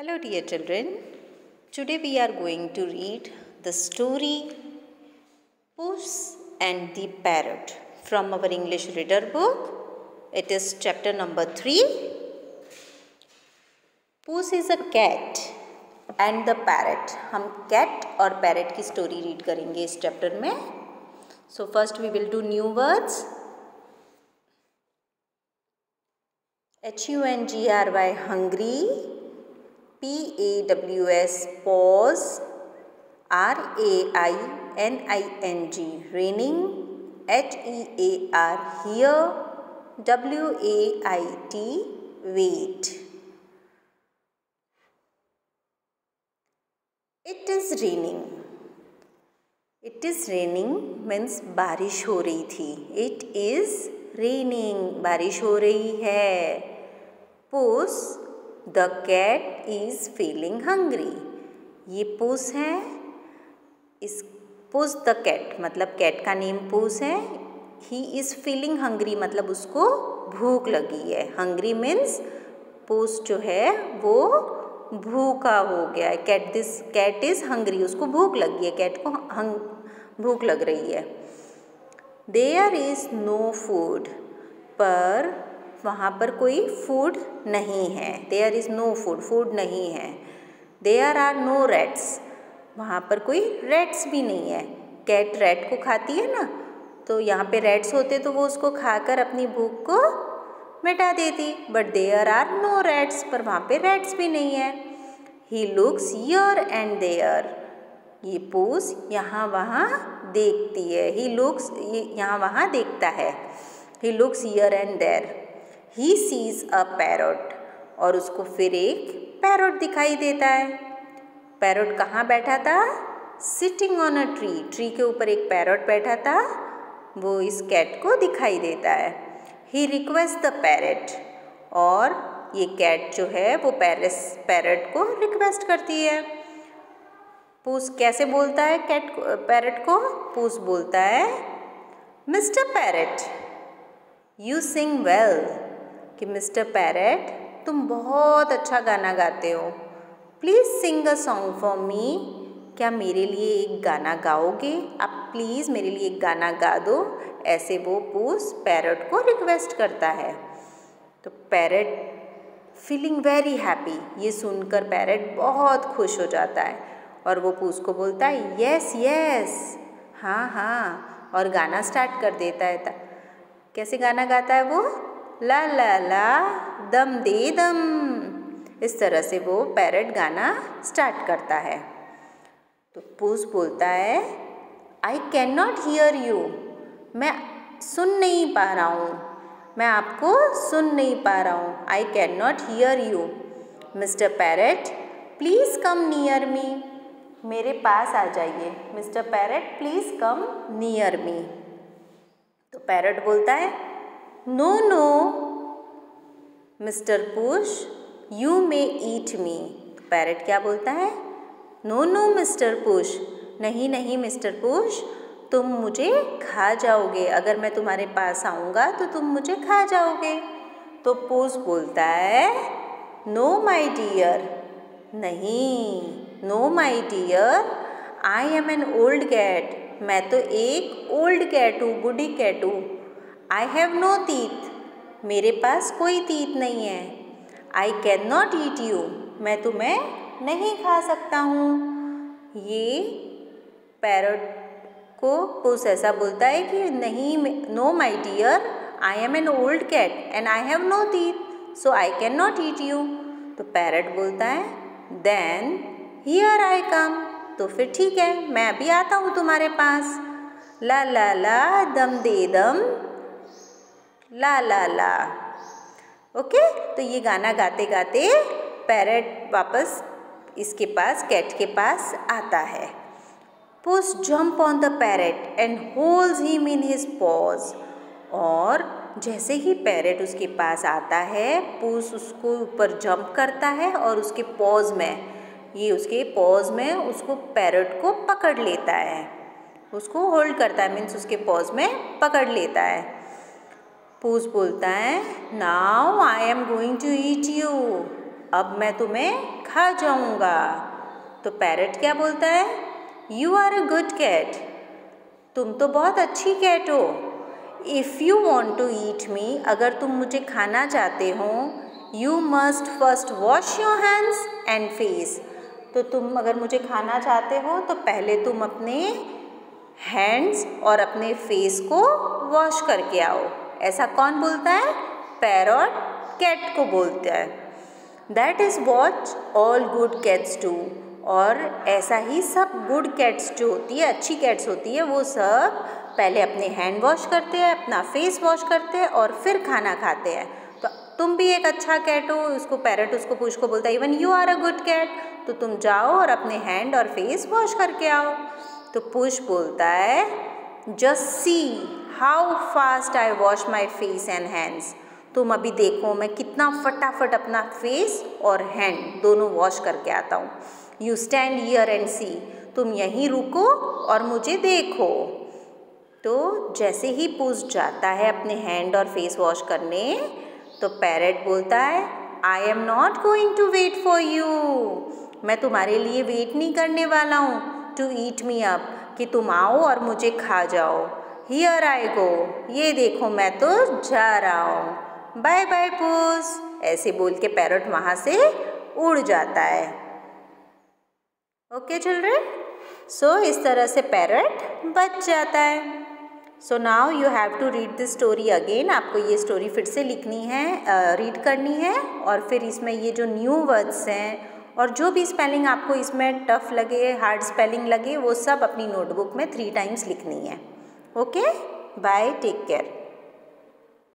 Hello, dear children. Today we are going to read the story Puss and the Parrot from our English reader book. It is chapter number 3. Puss is a cat and the parrot. हम cat और parrot की story read करेंगे इस chapter में. So first we will do new words. H U N G R Y hungry P A W S paws R A I N I N G raining H E A R hear W A I T wait it is raining it is raining means बारिश हो रही थी. It is raining बारिश हो रही है. Puss the cat is feeling hungry ये Puss है। इस पुस द कैट मतलब कैट का नेम पुस है। ही इज़ फीलिंग हंग्री मतलब उसको भूख लगी है। हंग्री मीन्स पुस जो है, वो भूखा हो गया है। Cat this cat is hungry उसको भूख लगी है। कैट को हंग भूख लग रही है। देयर इज़ नो फ़ूड पर वहाँ पर कोई फ़ूड नहीं है। There is no food food नहीं है। देयर आर नो रेट्स वहाँ पर कोई रेट्स भी नहीं है। कैट रेट को खाती है ना? तो यहाँ पे रेट्स होते तो वो उसको खाकर अपनी भूख को मिटा देती। But there are no rats पर वहाँ पे रेट्स भी नहीं है। He looks here and there ये पूस यहाँ वहाँ देखती है। ही लुक्स यहाँ वहाँ देखता है। He looks here and there he sees a parrot और उसको फिर एक पैरट दिखाई देता है। पैरट कहाँ बैठा था sitting on a tree tree के ऊपर एक पैरट बैठा था वो इस कैट को दिखाई देता है। ही रिक्वेस्ट द पैरट और ये कैट जो है, वो पैरस पैरट को रिक्वेस्ट करती है। पूस कैसे बोलता है कैट पैरट को? पूस बोलता है mister parrot you sing well कि मिस्टर पैरट, तुम बहुत अच्छा गाना गाते हो। Please sing a song for me. क्या मेरे लिए एक गाना गाओगे? आप प्लीज़ मेरे लिए एक गाना गा दो। ऐसे वो पूस पैरट को रिक्वेस्ट करता है। तो पैरट फीलिंग वेरी हैप्पी। ये सुनकर पैरट बहुत खुश हो जाता है और वो पूस को बोलता है, यस यस। हाँ हाँ। और गाना स्टार्ट कर देता है। कैसे गाना गाता है वो? ला ला ला, दम, दे, दम। इस तरह से वो पैरट गाना स्टार्ट करता है। तो पूस बोलता है I can not hear you मैं सुन नहीं पा रहा हूँ। मैं आपको सुन नहीं पा रहा हूँ। I can not hear you mister parrot, please come near me. मेरे पास आ जाइए। Mister parrot, please come near me. तो पैरट बोलता है no no mister Puss you may eat me parrot क्या बोलता है? नो नो मिस्टर पुश नहीं नहीं मिस्टर पुश तुम मुझे खा जाओगे। अगर मैं तुम्हारे पास आऊँगा तो तुम मुझे खा जाओगे। तो पुश बोलता है नो माई डियर नहीं no my dear I am an old cat मैं तो एक ओल्ड कैट हूँ, बूढ़ी कैट हूँ। आई हैव नो तीत मेरे पास कोई तीत नहीं है. I can not eat you मैं तुम्हें नहीं खा सकता हूँ. ये पैरट को पुस ऐसा बोलता है कि नहीं no my dear I am an old cat and I have no teeth so I can not eat you तो पैरट बोलता है देन हियर आई कम तो फिर ठीक है, मैं अभी आता हूँ तुम्हारे पास. ला ला ला, दम दे दम. ला ला ला। ओके तो ये गाना गाते गाते पैरट वापस इसके पास कैट के पास आता है। Puss jump on the parrot and holds him in his paws और जैसे ही पैरट उसके पास आता है पुस उसको ऊपर जंप करता है और उसके पॉज में, ये उसके पॉज में उसको पैरट को पकड़ लेता है। उसको होल्ड करता है मीन्स उसके पॉज में पकड़ लेता है। पूस बोलता है now I am going to eat you अब मैं तुम्हें खा जाऊँगा. तो पैरट क्या बोलता है? You are a good cat तुम तो बहुत अच्छी कैट हो। If you want to eat me अगर तुम मुझे खाना चाहते हो you must first wash your hands and face तो तुम अगर मुझे खाना चाहते हो तो पहले तुम अपने हैंड्स और अपने फेस को वॉश करके आओ। ऐसा कौन बोलता है? पैरट कैट को बोलता है। That is what all good cats do और ऐसा ही सब गुड कैट्स जो होती है, अच्छी कैट्स होती है, वो सब पहले अपने हैंड वॉश करते हैं, अपना फेस वॉश करते हैं और फिर खाना खाते हैं। तो तुम भी एक अच्छा कैट हो, उसको पैरट उसको पूछ को बोलता है even you are a good cat तो तुम जाओ और अपने हैंड और फेस वॉश करके आओ। तो पुश बोलता है just see how fast I wash my face and hands तुम अभी देखो मैं कितना फटाफट अपना फेस और हैंड दोनों वॉश करके आता हूँ। You stand here and see तुम यहीं रुको और मुझे देखो। तो जैसे ही पूछ जाता है अपने हैंड और फेस वॉश करने तो पैरेट बोलता है I am not going to wait for you मैं तुम्हारे लिए वेट नहीं करने वाला हूँ। टू ईट मी अप कि तुम आओ और मुझे खा जाओ। हियर आई गो ये देखो मैं तो जा रहा हूँ। बाय बाय पूस ऐसे बोल के पैरट वहाँ से उड़ जाता है। ओके चिल्ड्रन सो इस तरह से पैरट बच जाता है। So now you have to read this story again आपको ये स्टोरी फिर से लिखनी है रीड uh, करनी है और फिर इसमें ये जो न्यू वर्ड्स हैं और जो भी स्पेलिंग आपको इसमें टफ लगे हार्ड स्पेलिंग लगे, वो सब अपनी नोटबुक में थ्री टाइम्स लिखनी है। Okay bye take care